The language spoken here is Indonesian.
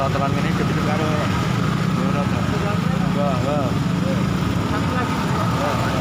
peraturan ini gitu karo. Enggak, enggak. Satu lagi.